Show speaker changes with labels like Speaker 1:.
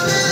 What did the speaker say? Speaker 1: Amen.